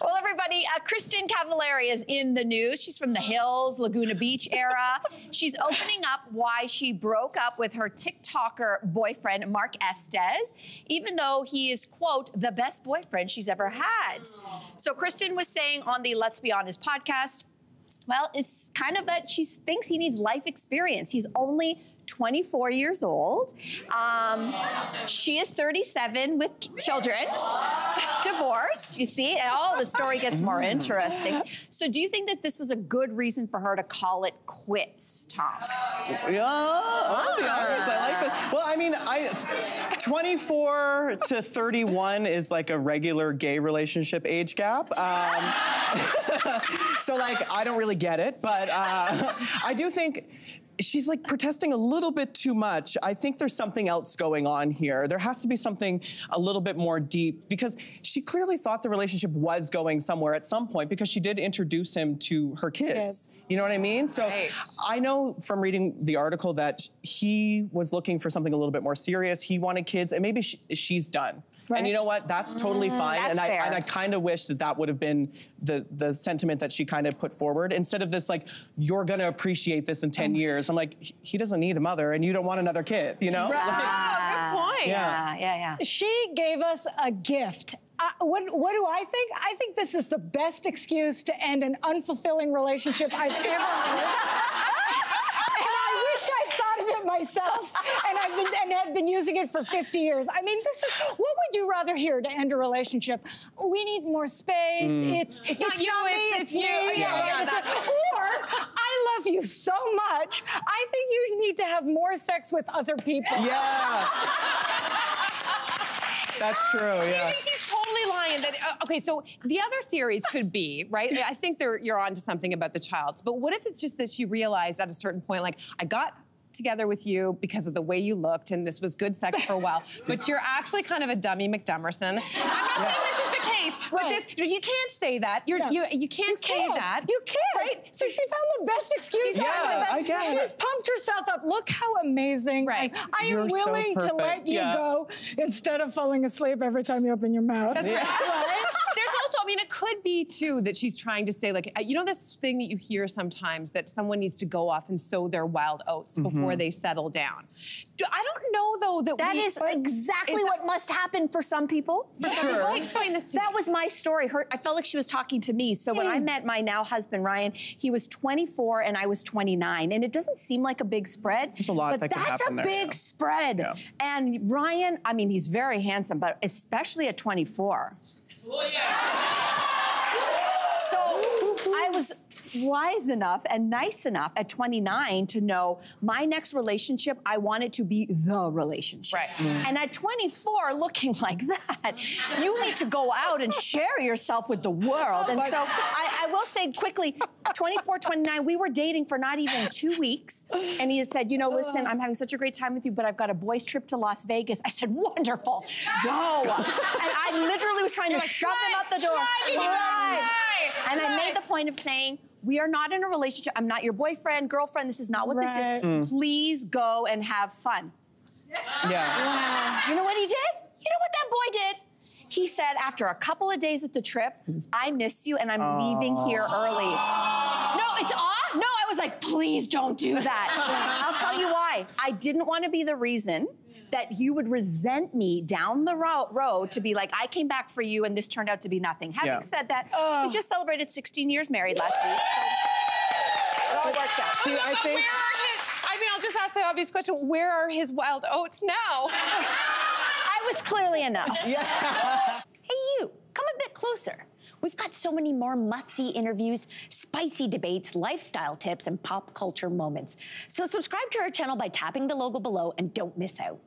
Well, everybody, uh, Kristin Cavallari is in the news. She's from the Hills, Laguna Beach era. She's opening up why she broke up with her TikToker boyfriend, Mark Estes, even though he is, quote, the best boyfriend she's ever had. So Kristen was saying on the Let's Be Honest podcast, well, it's kind of that she thinks he needs life experience. He's only 24 years old. Um, she is 37 with children, divorced, you see, and all the story gets more interesting. So, do you think that this was a good reason for her to call it quits, Tom? Yeah, I'll be honest, I like that. Well, I mean, I 24 to 31 is like a regular gay relationship age gap. Um, so, like, I don't really get it, but uh, I do think she's like protesting a little bit too much. I think there's something else going on here. There has to be something a little bit more deep because she clearly thought the relationship was going somewhere at some point because she did introduce him to her kids. Yes. You know what I mean? So Right. I know from reading the article that he was looking for something a little bit more serious. He wanted kids, and maybe she, she's done. And you know what? That's totally fine. Mm, that's and I fair. and I kind of wish that that would have been the the sentiment that she kind of put forward instead of this like you're gonna appreciate this in Mm. 10 years. I'm like he- he doesn't need a mother, and you don't want another kid. You know? Ah, good point. Yeah, yeah, yeah. She gave us a gift. Uh, what, what do I think? I think this is the best excuse to end an unfulfilling relationship I've ever heard. and I wish I'd thought of it myself, and I've been and had been using it for 50 years. I mean, this is what would you rather hear to end a relationship? We need more space. It's It's not you, me, it's- it's you. me. Yeah, right? yeah, It's that- like, or I love you so much. I think you need to have more sex with other people. Yeah. That's true. I Yeah. think she's totally lying. That uh, okay, so the other theories could be right. I think they're, you're onto something about the child. But what if it's just that she realized at a certain point, like I got together with you because of the way you looked, and this was good sex for a while, but you're actually kind of a dummy McDummerson. I'm not saying this is the case, but Right. this you can't say that. You're, No. you you can't say can't. that. You can't. Right? So she found the best excuse. Yeah, ever. I get it. She's pumped herself up. Look how amazing. Right. I, I am You're so willing to let you Yeah. go instead of falling asleep every time you open your mouth. That's right. There's also, I mean, it could be too that she's trying to say, like, uh, you know, this thing that you hear sometimes that someone needs to go off and sow their wild oats before they settle down. Do, I don't know though that That we, is exactly is that- what must happen for some people. For some Sure. people. Explain this to that me. was my story. Her, I felt like she was talking to me. So when I met my now husband Ryan, he was 24 and I was 29, and it doesn't seem like a big spread. There's a lot but that can that's happen a there, big yeah. spread. Yeah. And Ryan, I mean, he's very handsome, but especially at 24. So I was wise enough and nice enough at 29 to know my next relationship, I want it to be the relationship. Right. Mm. And at 24, looking like that, you need to go out and share yourself with the world. And so I, I will say quickly 24, 29, we were dating for not even two weeks. And he had said, You know, listen, I'm having such a great time with you, but I've got a boys' trip to Las Vegas. I said, Wonderful, go. and I literally was trying to shove him out the door. fly, baby, Fly. fly, And I made the point of saying, we are not in a relationship. I'm not your boyfriend, girlfriend. This is not what this Right. is. Please go and have fun. Yeah. You know what he did? You know what that boy did? He said, after a couple of days at the trip, I miss you and I'm leaving here early. No, it's off. No, I was like, please don't do that. I'll tell you why. I didn't want to be the reason that you would resent me down the ro- road to be like, I came back for you and this turned out to be nothing. Having Yeah. said that, we just celebrated 16 years married last week. So it all worked out. See, I think. his, I mean, I'll just ask the obvious question: Where are his wild oats now? I was clearly enough. Yeah. Hey, you, come a bit closer. We've got so many more must see interviews, spicy debates, lifestyle tips, and pop culture moments. So, subscribe to our channel by tapping the logo below and don't miss out.